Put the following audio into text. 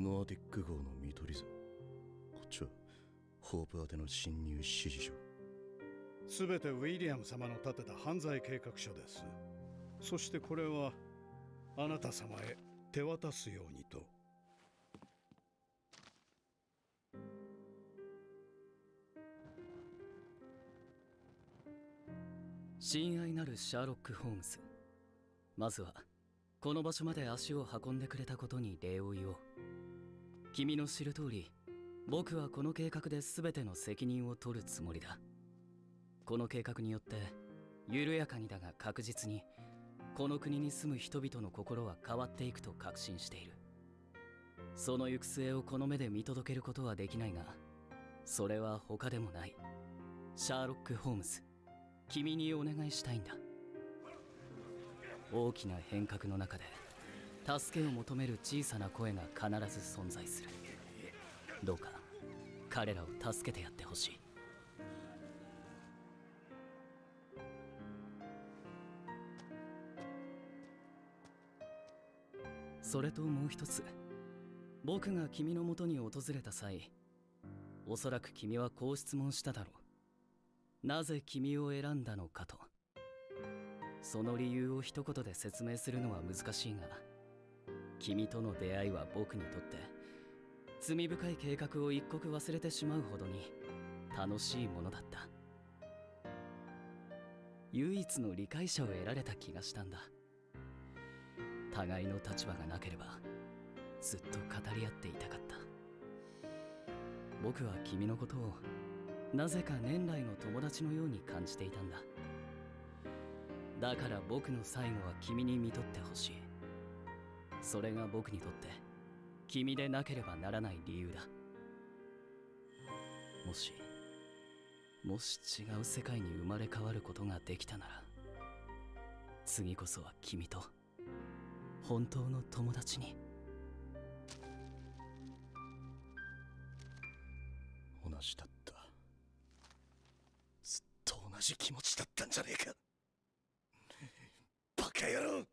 ノアディック号の見取り図。こっちはホープ宛ての侵入指示書。すべてウィリアム様の立てた犯罪計画書です。そしてこれはあなた様へ手渡すようにと。親愛なるシャーロック・ホームズ。まずはこの場所まで足を運んでくれたことに礼を言おう君の知る通り僕はこの計画で全ての責任を取るつもりだ。この計画によって緩やかにだが確実にこの国に住む人々の心は変わっていくと確信している。その行く末をこの目で見届けることはできないがそれは他でもない。シャーロック・ホームズ君にお願いしたいんだ。大きな変革の中で助けを求める小さな声が必ず存在する。どうか彼らを助けてやってほしい。それともう一つ僕が君のもとに訪れた際おそらく君はこう質問しただろう。なぜ君を選んだのかと。その理由を一言で説明するのは難しいが君との出会いは僕にとって罪深い計画を一刻忘れてしまうほどに楽しいものだった。唯一の理解者を得られた気がしたんだ。互いの立場がなければずっと語り合っていたかった。僕は君のことをなぜか年来の友達のように感じていたんだ。だから僕の最後は君に見とってほしい。それが僕にとって君でなければならない理由だ。もしもし違う世界に生まれ変わることができたなら次こそは君と本当の友達に。同じだった。ずっと同じ気持ちだったんじゃねえか。バカ野郎！